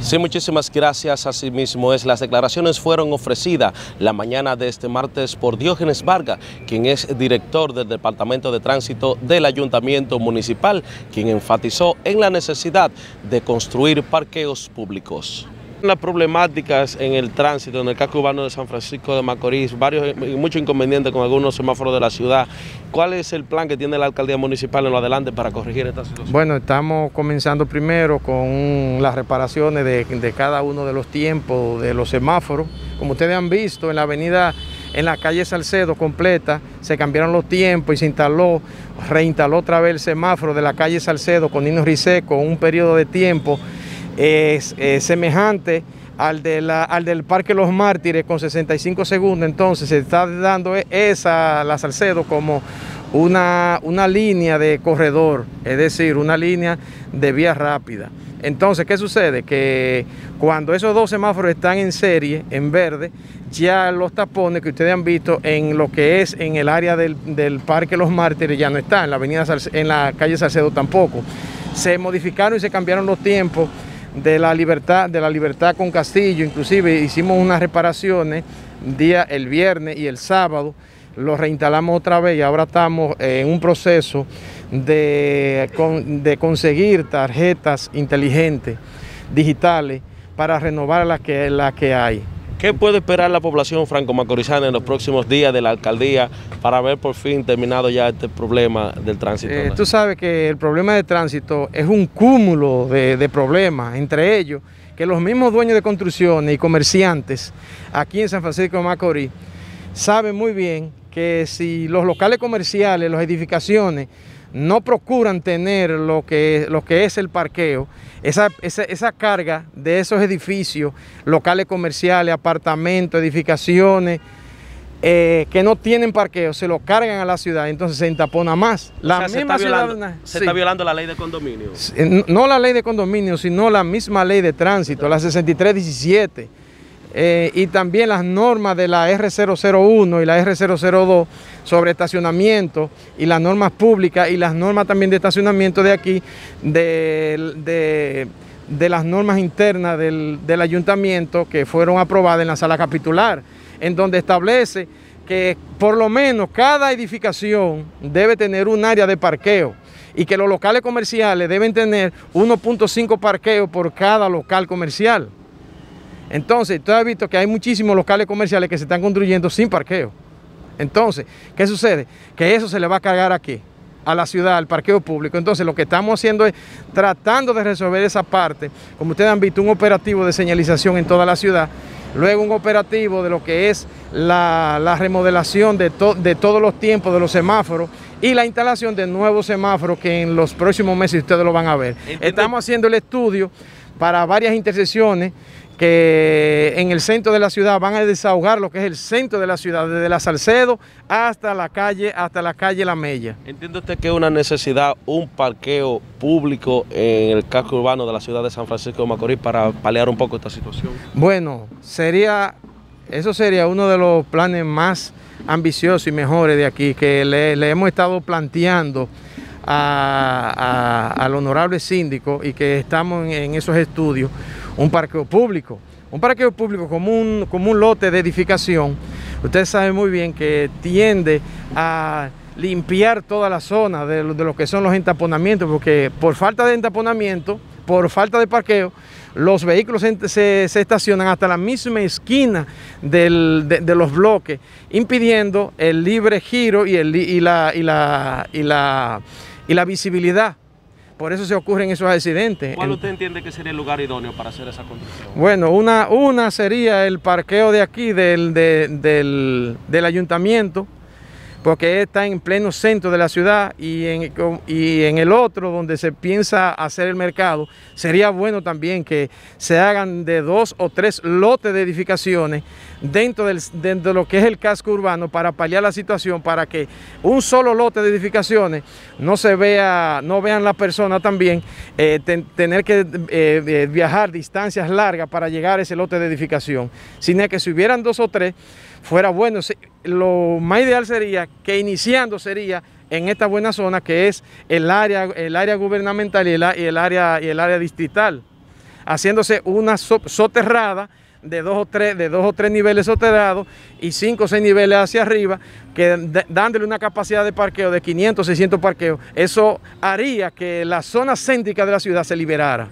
Sí, muchísimas gracias. Asimismo es, las declaraciones fueron ofrecidas la mañana de este martes por Diógenes Vargas, quien es director del Departamento de Tránsito del Ayuntamiento Municipal, quien enfatizó en la necesidad de construir parqueos públicos. Las problemáticas en el tránsito, en el casco urbano de San Francisco de Macorís, varios muchos inconvenientes con algunos semáforos de la ciudad. ¿Cuál es el plan que tiene la alcaldía municipal en lo adelante para corregir esta situación? Bueno, estamos comenzando primero con las reparaciones de, de cada uno de los tiempos de los semáforos. Como ustedes han visto, en la avenida en la calle Salcedo completa, se cambiaron los tiempos y se instaló, reinstaló otra vez el semáforo de la calle Salcedo con Nino Riseco, un periodo de tiempo es, semejante al, de la, al, del Parque Los Mártires con 65 segundos, entonces se está dando esa, la Salcedo como una, una línea de corredor, es decir, una línea de vía rápida. Entonces, ¿qué sucede? Que cuando esos dos semáforos están en serie, en verde, ya los tapones que ustedes han visto en lo que es en el área del, del Parque Los Mártires ya no están, en la, avenida en la calle Salcedo tampoco. Se modificaron y se cambiaron los tiempos de la libertad, de la libertad con Castillo, inclusive hicimos unas reparaciones día, el viernes y el sábado, lo reinstalamos otra vez y ahora estamos en un proceso de, de conseguir tarjetas inteligentes, digitales, para renovar las que, las que hay. ¿Qué puede esperar la población franco-macorizana en los próximos días de la alcaldía para ver por fin terminado ya este problema del tránsito? Eh, tú sabes que el problema de tránsito es un cúmulo de, de problemas, entre ellos que los mismos dueños de construcciones y comerciantes aquí en San Francisco de Macorís saben muy bien que si los locales comerciales, las edificaciones, no procuran tener lo que, lo que es el parqueo, esa, esa, carga de esos edificios, locales comerciales, apartamentos, edificaciones, eh, que no tienen parqueo, se lo cargan a la ciudad, entonces se entapona más. La se, está violando, la ley de condominio. No la ley de condominio, sino la misma ley de tránsito, la 6317 eh, y también las normas de la R001 y la R002 sobre estacionamiento y las normas públicas y las normas también de estacionamiento de aquí, de, las normas internas del, del ayuntamiento que fueron aprobadas en la sala capitular, en donde establece que por lo menos cada edificación debe tener un área de parqueo y que los locales comerciales deben tener 1.5 parqueos por cada local comercial. Entonces, tú has visto que hay muchísimos locales comerciales que se están construyendo sin parqueo. Entonces, ¿qué sucede? Que eso se le va a cargar aquí, a la ciudad, al parqueo público. Entonces, lo que estamos haciendo es tratando de resolver esa parte. Como ustedes han visto, un operativo de señalización en toda la ciudad. Luego un operativo de lo que es la, remodelación de, de todos los tiempos de los semáforos y la instalación de nuevos semáforos que en los próximos meses ustedes lo van a ver. Estamos haciendo el estudio para varias intersecciones que en el centro de la ciudad van a desahogar lo que es el centro de la ciudad, desde la Salcedo hasta la calle, hasta la calle La Mella. ¿Entiende usted que es una necesidad un parqueo público en el casco urbano de la ciudad de San Francisco de Macorís para paliar un poco esta situación? Bueno, sería, eso sería uno de los planes más ambiciosos y mejores de aquí, que le, hemos estado planteando al honorable síndico y que estamos en esos estudios un parqueo público. Un parqueo público como un, un lote de edificación, ustedes saben muy bien que tiende a limpiar toda la zona de lo, que son los entaponamientos, porque por falta de entaponamiento, por falta de parqueo, los vehículos se, estacionan hasta la misma esquina de, los bloques, impidiendo el libre giro y, el, y, la, y, la, y, la, y la visibilidad por eso se ocurren esos accidentes. ¿Cuál usted entiende que sería el lugar idóneo para hacer esa construcción? Bueno, una, una sería el parqueo de aquí del, del, del ayuntamiento, porque está en pleno centro de la ciudad y en, y en el otro donde se piensa hacer el mercado, sería bueno también que se hagan de dos o tres lotes de edificaciones dentro, del, de lo que es el casco urbano para paliar la situación, para que un solo lote de edificaciones no se vea, no vean las personas también eh, tener que eh, eh, viajar distancias largas para llegar a ese lote de edificación, sino que si hubieran dos o tres, fuera bueno. Lo más ideal sería que iniciando sería en esta buena zona que es el área, el área gubernamental y el, área, y el área distrital. haciéndose una soterrada de dos o tres, de dos o tres niveles soterrados y cinco o seis niveles hacia arriba, que dándole una capacidad de parqueo de 500, 600 parqueos, eso haría que la zona céntrica de la ciudad se liberara.